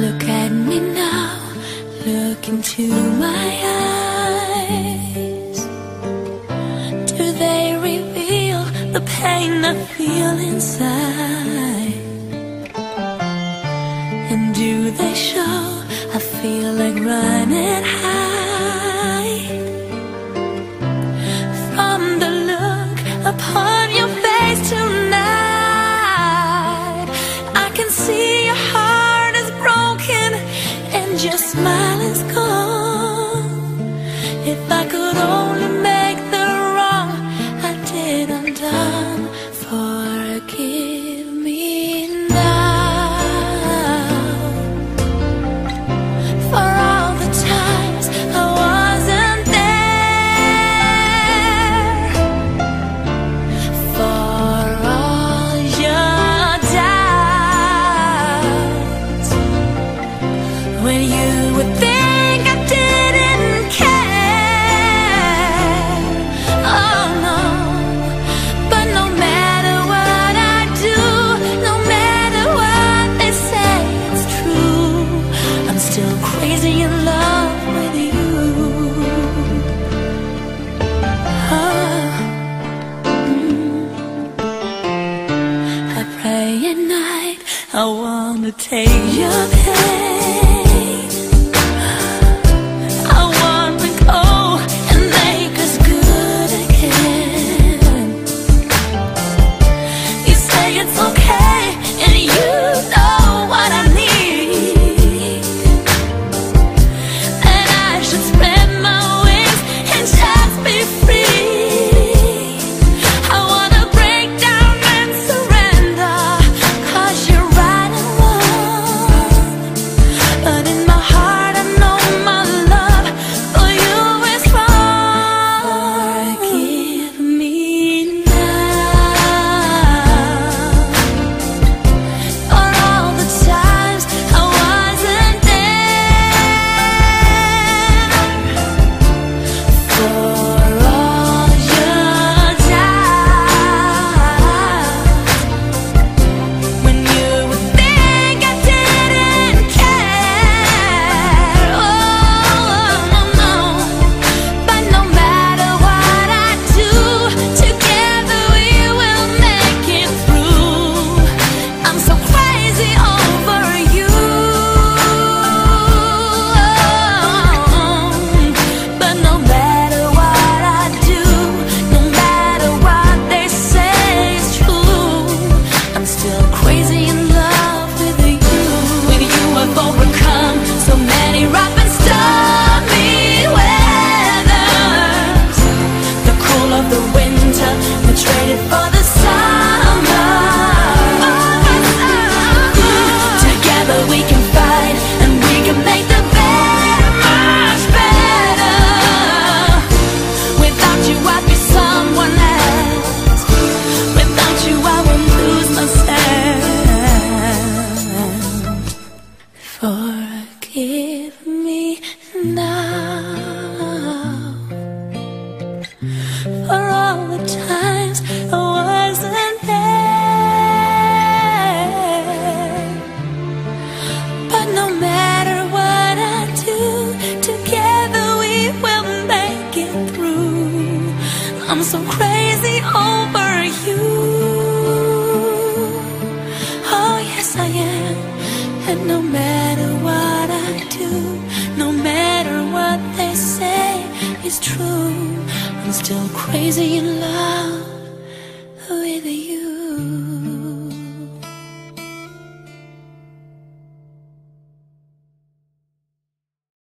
Look at me now, look into my eyes. Do they reveal the pain I feel inside? And do they show I feel like running high? If I could only make the wrong I did undone, forgive me now. For all the times I wasn't there, for all your doubts. When you think pray at night. I wanna take your pain. All the times I wasn't there. But no matter what I do, together we will make it through. I'm so crazy over you. Oh, yes, I am. And no matter what I do, no matter what they say is true, I'm still crazy in love